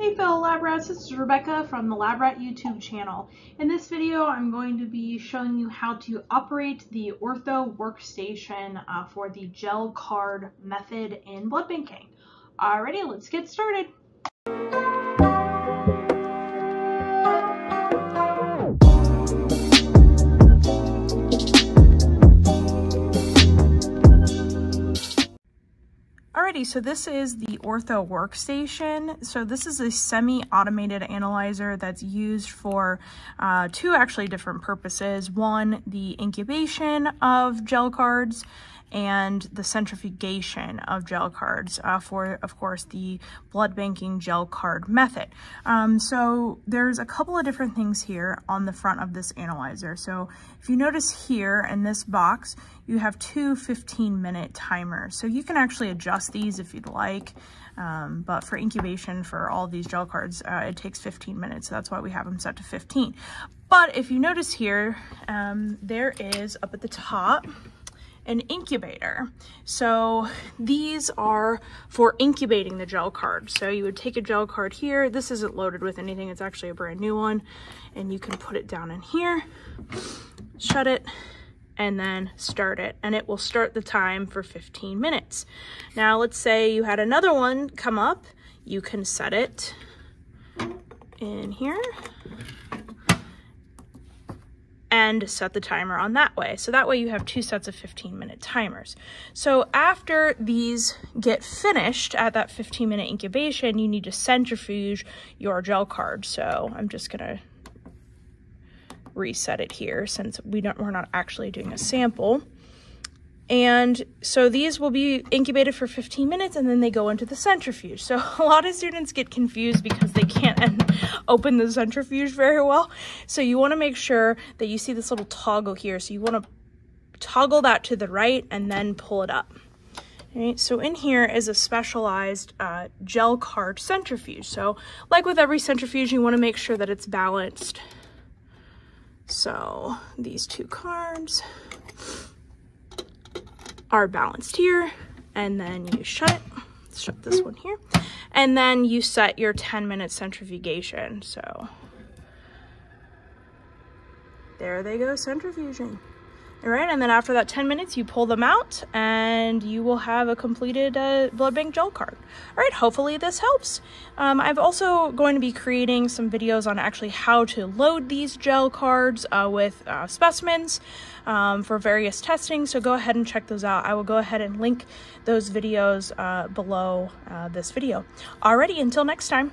Hey fellow lab rats, this is Rebecca from the Lab Rat YouTube channel. In this video I'm going to be showing you how to operate the Ortho workstation uh, for the gel card method in blood banking. Alrighty, let's get started. Alrighty, so this is the Ortho workstation. So this is a semi-automated analyzer that's used for uh, two actually different purposes. One, the incubation of gel cards and the centrifugation of gel cards uh, for, of course, the blood banking gel card method. Um, so there's a couple of different things here on the front of this analyzer. So if you notice here in this box, you have two 15 minute timers. So you can actually adjust these if you'd like. Um, but for incubation for all these gel cards, uh, it takes 15 minutes. So that's why we have them set to 15. But if you notice here, um, there is up at the top, an incubator. So these are for incubating the gel card. So you would take a gel card here. This isn't loaded with anything. It's actually a brand new one. And you can put it down in here, shut it, and then start it. And it will start the time for 15 minutes. Now let's say you had another one come up. You can set it in here and set the timer on that way. So that way you have two sets of 15 minute timers. So after these get finished at that 15 minute incubation, you need to centrifuge your gel card. So I'm just gonna reset it here since we don't, we're not actually doing a sample. And so these will be incubated for 15 minutes and then they go into the centrifuge. So a lot of students get confused because they can't open the centrifuge very well. So you want to make sure that you see this little toggle here. So you want to toggle that to the right and then pull it up. Right, so in here is a specialized uh, gel card centrifuge. So like with every centrifuge, you want to make sure that it's balanced. So these two cards are balanced here and then you shut it. Shut this one here. And then you set your 10 minute centrifugation so. There they go centrifuging all right, and then after that 10 minutes, you pull them out and you will have a completed uh, blood bank gel card. All right, hopefully this helps. Um, I'm also going to be creating some videos on actually how to load these gel cards uh, with uh, specimens um, for various testing, so go ahead and check those out. I will go ahead and link those videos uh, below uh, this video. Alrighty, until next time.